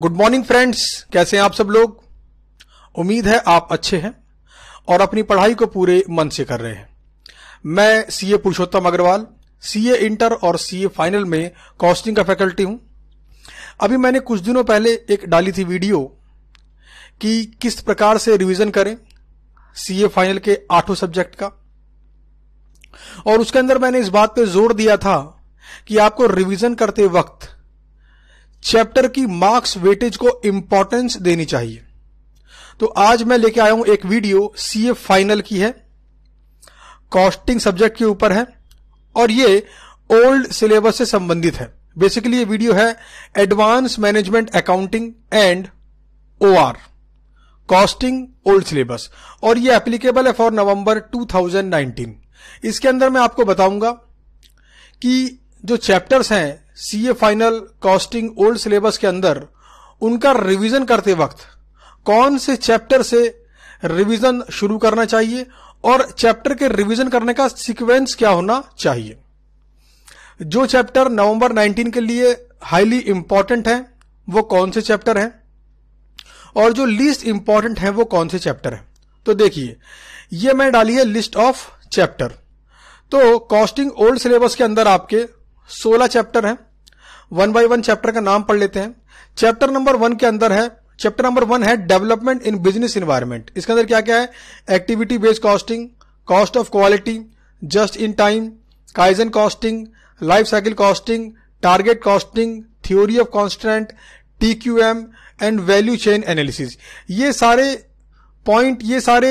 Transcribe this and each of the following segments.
Good morning friends कैसे हैं आप सब लोग? उम्मीद है आप अच्छे हैं और अपनी पढ़ाई को पूरे मन से कर रहे हैं। मैं CA Purushottam Agarwal CA inter और सीए फाइनल में कॉस्टिंग का फैकल्टी हूँ। अभी मैंने कुछ दिनों पहले एक डाली थी वीडियो कि किस प्रकार से रिवीजन करें सीए फाइनल के आठों सब्जेक्ट का। और उसके अंदर मैंने इस बात पर ज़ोर दिया था कि आपको रिवीजन करते वक्त चैप्टर की मार्क्स वेटेज को इंपॉर्टेंस देनी चाहिए। तो आज मैं लेके आया हूँ एक वीडियो सीए फाइनल की है कॉस्टिंग सब्जेक्ट के ऊपर है, और ये ओल्ड सिलेबस से संबंधित है। बेसिकली ये वीडियो है advance management accounting and O R costing old syllabus और ये एप्लीकेबल है फॉर नवंबर 2019 इसके अंदर मैं आपको बताऊँगा कि जो चैप्टर्स हैं CA final costing old syllabus के अंदर उनका रिवीजन करते वक्त कौन से चैप्टर से रिवीजन शुरू करना चाहिए और चैप्टर के रिवीजन करने का सीक्वेंस क्या होना चाहिए? जो चैप्टर नवंबर 19 के लिए हाईली इंपॉर्टेंट है, वो कौन से चैप्टर हैं? और जो लीस्ट इंपॉर्टेंट है, वो कौन से चैप्टर है? तो देखिए, ये मैं डाली है लिस्ट ऑफ़ चैप्टर। तो कॉस्टिंग ओल्ड सिलेबस के अंदर आपके 16 चैप्टर हैं वन बाय वन चैप्टर का नाम पढ़ लेते हैं। चैप्टर नंबर वन के अंदर है, चैप्टर नंबर वन है डेवलपमेंट इन बिज़नेस इन्वायरमेंट इसके अंदर क्या क्या है? Activity based costing, cost of quality, just in time, kaizen costing, life cycle costing, target costing, theory of constant T Q M and value chain analysis. ये सारे point, ये सारे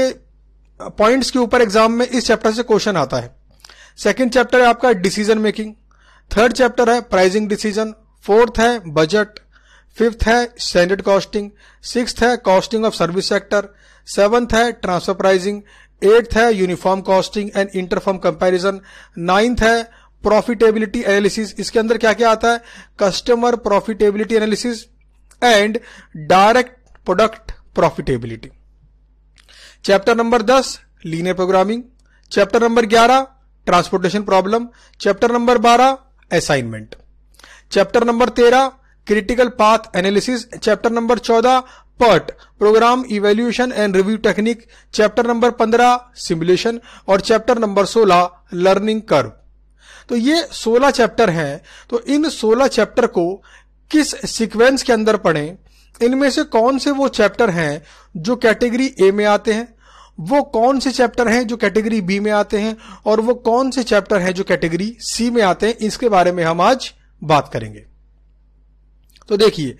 points के ऊपर एग्ज़ाम में इस चैप्टर से क्वेश्चन आता है। सेकेंड चैप्टर है आपका डिसीज़न मेकिंग। थर्ड चैप्टर है प्राइसिंग डिसीज़न फोर्थ है बजट फिफ्थ है स्टैंडर्ड कॉस्टिंग सिक्स है costing of service sector seventh है ट्रांसफ़र प्राइसिंग एट्थ है uniform costing and interfirm comparison ninth है प्रॉफिटेबिलिटी एनालिसिस इसके अंदर क्या क्या आता है? Customer profitability analysis and direct product profitability chapter number दस लीनियर प्रोग्रामिंग चैप्टर नंबर ग्यारह ट्रांसपोर्टेशन प्रॉब्लम चैप्टर नंबर बारह असाइनमेंट चैप्टर नंबर तेरह critical path analysis chapter number चौदह PERT program evaluation and review technique chapter number पंद्रह simulation और chapter number सोलह learning curve तो ये सोलह चैप्टर हैं तो इन सोलह चैप्टर को किस सीक्वेंस के अंदर पढ़ें? इनमें से कौन से वो चैप्टर हैं जो कैटेगरी ए में आते हैं? वो कौन से चैप्टर हैं जो कैटेगरी बी में आते हैं और वो कौन से चैप्टर हैं जो कैटेगरी सी में आते हैं? इसके बारे में हम आज बात करेंगे। तो देखिए,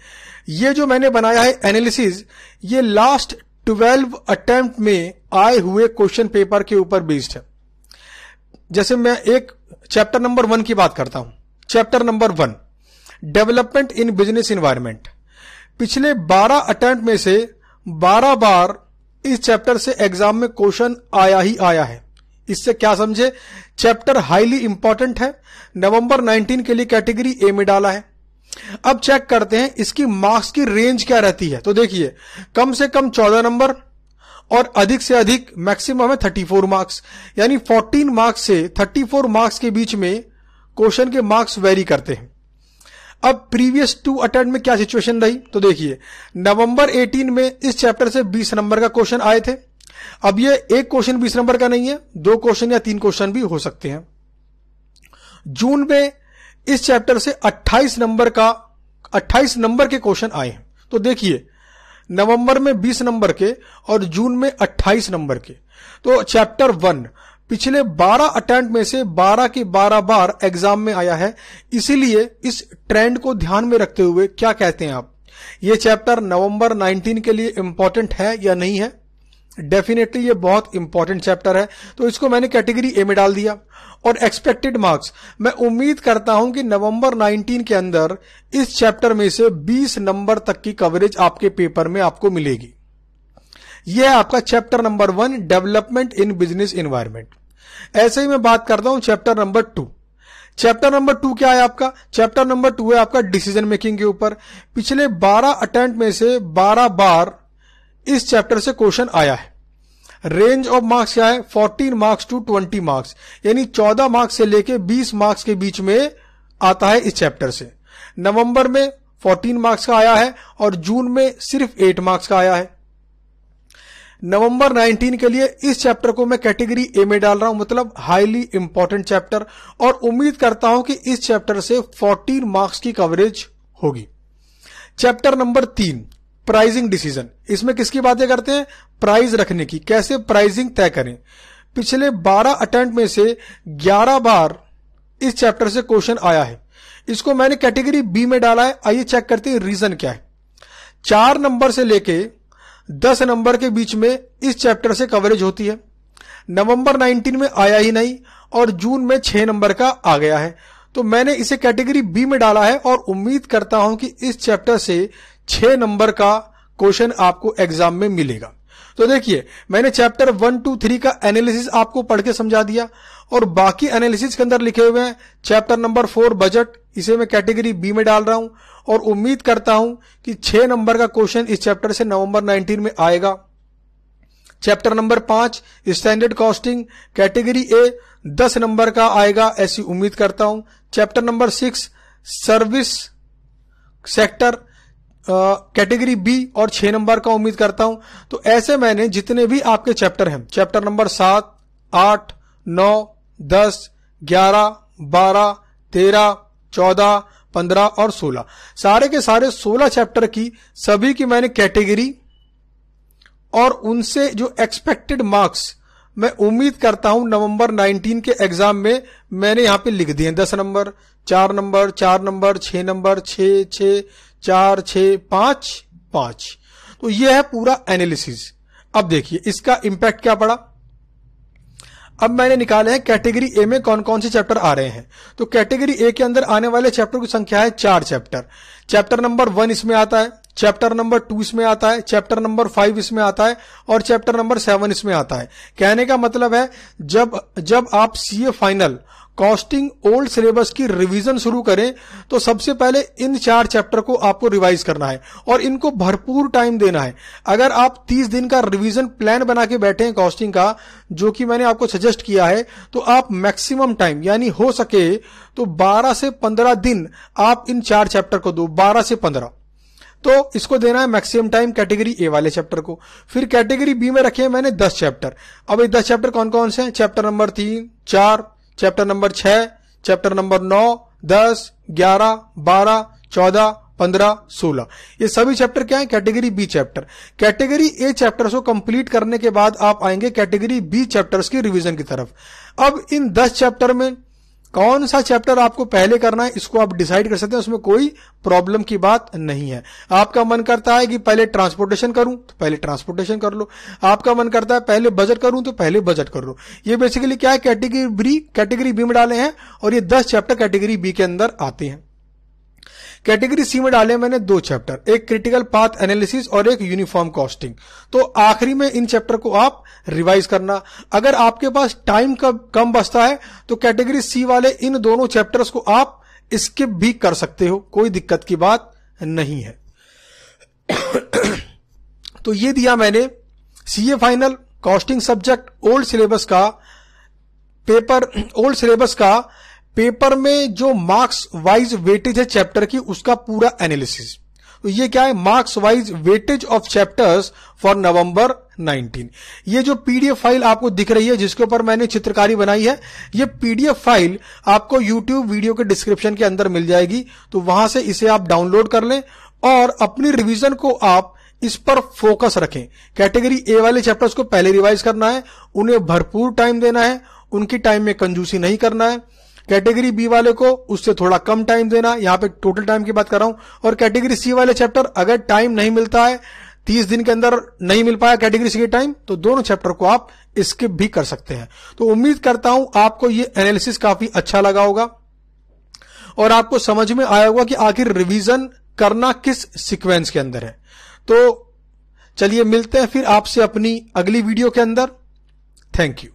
ये जो मैंने बनाया है एनालिसिस ये लास्ट ट्वेल्व अटेम्प्ट में आए हुए क्वेश्चन पेपर के ऊपर बेस्ड है। जैसे मैं एक चैप्टर नंबर वन की बात करता हूँ। Chapter number one development in business environment पिछले 12 अटेम्प्ट में से 12 बार इस चैप्टर से एग्ज़ाम में क्वेश्चन आया ही आया है। इससे क्या समझे? चैप्टर हाईली इंपॉर्टेंट है। नवंबर 19 के लिए कैटेगरी ए में डाला है। अब चेक करते हैं इसकी मार्क्स की रेंज क्या रहती है। तो देखिए, कम से कम 14 नंबर और अधिक से अधिक, मैक्सिमम है 34 मार्क्स। यानी 14 मार्क्स से 34 मार्क्स के बीच में क्वेश्चन के मार्क्स वेरी करते हैं। अब प्रीवियस टू अटेम्प्ट में क्या सिचुएशन रही? तो देखिए, नवंबर 18 में इस चैप्टर से 20 नंबर का क्वेश्चन आए थे। अब ये एक क्वेश्चन 20 नंबर का नहीं है, दो क्वेश्चन या तीन क्वेश्चन भी हो सकते हैं। जून में इस चैप्टर से 28 नंबर का 28 नंबर के क्वेश्चन आए हैं। तो देखिए, नवंबर में 20 नंबर के और जून में 28 नंबर के। तो चैप्टर वन पिछले 12 अटेम्प्ट में से 12 के 12 बार एग्ज़ाम में आया है। इसीलिए इस ट्रेंड को ध्यान में रखते हुए क्या कहते हैं आप? ये चैप्टर नवंबर 19 के लिए इंपॉर्टेंट है या नहीं है? डेफिनेटली ये बहुत इंपॉर्टेंट चैप्टर है। तो इसको मैंने कैटेगरी ए में डाल दिया। और एक्सपेक्टेड मार्क्स मैं उम्मीद करता हूँ कि नवंबर 19 के अंदर इस चैप्टर में से 20 नंबर तक की कवरेज आपके पेपर में आपको मिलेगी। यह आपका chapter number one development in business environment ऐसे ही मैं बात करता हूँ chapter number two. Chapter number two क्या है आपका? चैप्टर नंबर टू है आपका डिसीज़न मेकिंग के ऊपर। पिछले 12 अटेम्प्ट में से 12 बार इस चैप्टर से क्वेश्चन आया है। रेंज ऑफ़ मार्क्स क्या है? 14 मार्क्स टू 20 मार्क्स यानी 14 मार्क्स से लेके 20 मार्क्स के बीच में आता है इस चैप्टर से। नवंबर में 14 मार्क्स का आया है और जून में सिर्फ़ 8 मार्क्स का आया है। नवंबर 19 के लिए इस चैप्टर को मैं कैटेगरी ए में डाल रहा हूँ मतलब हाईली इंपॉर्टेंट चैप्टर और उम्मीद करता हूँ कि इस चैप्टर से 14 मार्क्स की कवरेज होगी। चैप्टर नंबर तीन प्राइजिंग डिसीज़न इसमें किसकी बातें करते हैं? प्राइज रखने की। कैसे प्राइजिंग तय करें? पिछले 12 अटेम्प्ट में से 11 बार इस चैप्टर से क्वेश्चन आया है। इसको मैंने कैटेगरी बी में डाला है। आइए चेक करते हैं रीजन क्या है। चार नंबर से लेके दस नंबर के बीच में इस चैप्टर से कवरेज होती है। नवंबर 19 में आया ही नहीं और जून में छह नंबर का आ गया है। तो मैंने इसे कैटेगरी बी में डाला है और उम्मीद करता हूँ कि इस चैप्टर से छह नंबर का क्वेश्चन आपको एग्ज़ाम में मिलेगा। तो देखिए, मैंने चैप्टर वन, टू, थ्री का एनालिसिस आपको पढ़ के समझा दिया और बाकी एनालिसिस के अंदर लिखे हुए हैं। चैप्टर नंबर फोर, बजट, इसे मैं कैटेगरी बी में डाल रहा हूँ और उम्मीद करता हूँ कि छह नंबर का क्वेश्चन इस चैप्टर से नवंबर 19 में आएगा। चैप्टर नंबर पाँच स्टैंडर्ड कॉस्टिंग कैटेगरी ए दस नंबर का आएगा ऐसी उम्मीद करता हूँ। Chapter number six service sector category B और छह नंबर का उम्मीद करता हूँ। तो ऐसे मैंने जितने भी आपके चैप्टर हैं, चैप्टर नंबर सात, आठ, नौ, दस, ग्यारह, बारह, तेरह, चौदह पंद्रह और सोलह। सारे के सारे सोलह चैप्टर की, सभी की मैंने कैटेगरी और उनसे जो एक्सपेक्टेड मार्क्स मैं उम्मीद करता हूँ नवंबर 19 के एग्ज़ाम में मैंने यहाँ पे लिख दिए दस नंबर, चार नंबर चार नंबर, छह नंबर छ छ चार छ पाँच पाँच। तो यह है पूरा एनालिसिस अब देखिए, इसका इंपैक्ट क्या पड़ा? अब मैंने निकाले हैं कैटेगरी ए में कौन कौन से चैप्टर आ रहे हैं। तो कैटेगरी ए के अंदर आने वाले चैप्टर की संख्या है चार चैप्टर। चैप्टर नंबर वन इसमें आता है, चैप्टर नंबर टू इसमें आता है, चैप्टर नंबर फाइव इसमें आता है और चैप्टर नंबर सेवन इसमें आता है। कहने का मतलब है, जब जब आप CA final costing old syllabus की रिवीजन शुरू करें तो सबसे पहले इन चार चैप्टर को आपको रिवाइज करना है और इनको भरपूर टाइम देना है। अगर आप 30 दिन का रिवीजन प्लान बना के बैठे हैं कॉस्टिंग का, जो कि मैंने आपको सजेस्ट किया है तो आप मैक्सिमम टाइम यानी हो सके तो 12 से 15 दिन आप इन चार चैप्टर को दो 12 से 15 तो इसको देना है मैक्सिमम टाइम कैटेगरी ए वाले चैप्टर को। फिर कैटेगरी बी में रखे मैंने दस चैप्टर अब ये दस चैप्टर कौन कौन से हैं? चैप्टर नंबर तीन, चार चैप्टर नंबर छह चैप्टर नंबर नौ, दस, ग्यारह, बारह, चौदह, पंद्रह, सोलह। ये सभी चैप्टर क्या है? Category B chapter category A chapters को कंप्लीट करने के बाद आप आएँगे कैटेगरी बी चैप्टर्स की रिवीजन की तरफ़। अब इन दस चैप्टर में कौन सा चैप्टर आपको पहले करना है, इसको आप डिसाइड कर सकते हैं, उसमें कोई प्रॉब्लम की बात नहीं है। आपका मन करता है कि पहले ट्रांसपोर्टेशन करूँ तो पहले ट्रांसपोर्टेशन कर लो। आपका मन करता है पहले बजट करूँ तो पहले बजट कर लो। ये बेसिकली क्या है कैटेगरी बी कैटेगरी बी में डाले हैं, और ये दस चैप्टर कैटेगरी बी के अंदर आते हैं। कैटेगरी सी में डाले मैंने दो चैप्टर, एक क्रिटिकल पाथ एनालिसिस और एक यूनिफॉर्म कॉस्टिंग तो आखिरी में इन चैप्टर को आप रिवाइज करना। अगर आपके पास टाइम कम बचता है तो कैटेगरी सी वाले इन दोनों चैप्टर्स को आप स्किप भी कर सकते हो। कोई दिक्कत की बात नहीं है। तो ये दिया मैंने CA final costing subject old syllabus का पेपर ओल्ड सिलेबस का पेपर में जो मार्क्स वाइज वेटेज है चैप्टर की, उसका पूरा एनालिसिस। तो ये क्या है? Marks wise weightage of chapters for November 19 ये जो पीडीएफ फ़ाइल आपको दिख रही है, जिसके ऊपर मैंने चित्रकारी बनाई है, ये पीडीएफ फ़ाइल आपको यूट्यूब वीडियो के डिस्क्रिप्शन के अंदर मिल जाएगी। तो वहाँ से इसे आप डाउनलोड कर लें और अपनी रिवीजन को आप इस पर फोकस रखें। कैटेगरी ए वाले चैप्टर्स को पहले रिवाइज करना है, उन्हें भरपूर टाइम देना है, उनकी टाइम में कंजूसी नहीं करना है। कैटेगरी बी वाले को उससे थोड़ा कम टाइम देना, यहाँ पे टोटल टाइम की बात कर रहा हूँ, और कैटेगरी सी वाले चैप्टर अगर टाइम नहीं मिलता है, तीस दिन के अंदर नहीं मिल पाया कैटेगरी सी के टाइम तो दोनों चैप्टर को आप स्किप भी कर सकते हैं। तो उम्मीद करता हूँ आपको ये एनालिसिस काफ़ी अच्छा लगा होगा, और आपको समझ में आया होगा कि आखिर रिवीजन करना किस सीक्वेंस के अंदर है। तो चलिए मिलते हैं फिर आपसे अपनी अगली वीडियो के अंदर। Thank you.